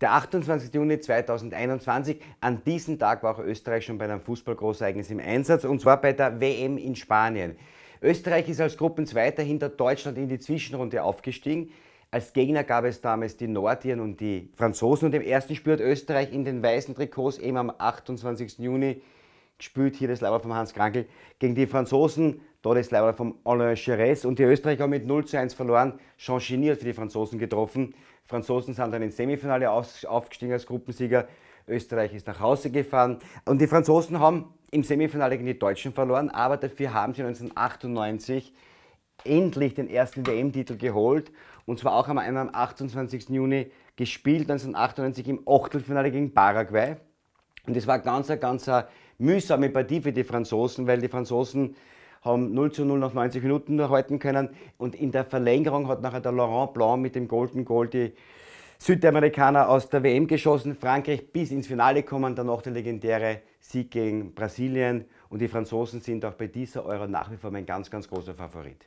Der 28. Juni 2021, an diesem Tag war auch Österreich schon bei einem Fußballgroßereignis im Einsatz und zwar bei der WM in Spanien. Österreich ist als Gruppenzweiter hinter Deutschland in die Zwischenrunde aufgestiegen. Als Gegner gab es damals die Nordiren und die Franzosen und im ersten Spiel hat Österreich in den weißen Trikots eben am 28. Juni gespielt, hier das Leiber von Hans Krankel, gegen die Franzosen, da das Leiber von Alain Jerez und die Österreicher haben mit 0 zu 1 verloren, Jean Geniert für die Franzosen getroffen. Die Franzosen sind dann ins Semifinale aufgestiegen als Gruppensieger, Österreich ist nach Hause gefahren. Und die Franzosen haben im Semifinale gegen die Deutschen verloren, aber dafür haben sie 1998 endlich den ersten WM-Titel geholt. Und zwar auch am 28. Juni gespielt, 1998 im Achtelfinale gegen Paraguay. Und das war ganz, ganz eine mühsame Partie für die Franzosen, weil die Franzosen haben 0 zu 0 nach 90 Minuten erhalten können und in der Verlängerung hat nachher der Laurent Blanc mit dem Golden Goal die Südamerikaner aus der WM geschossen, Frankreich bis ins Finale kommen, danach der legendäre Sieg gegen Brasilien und die Franzosen sind auch bei dieser Euro nach wie vor mein ganz, ganz großer Favorit.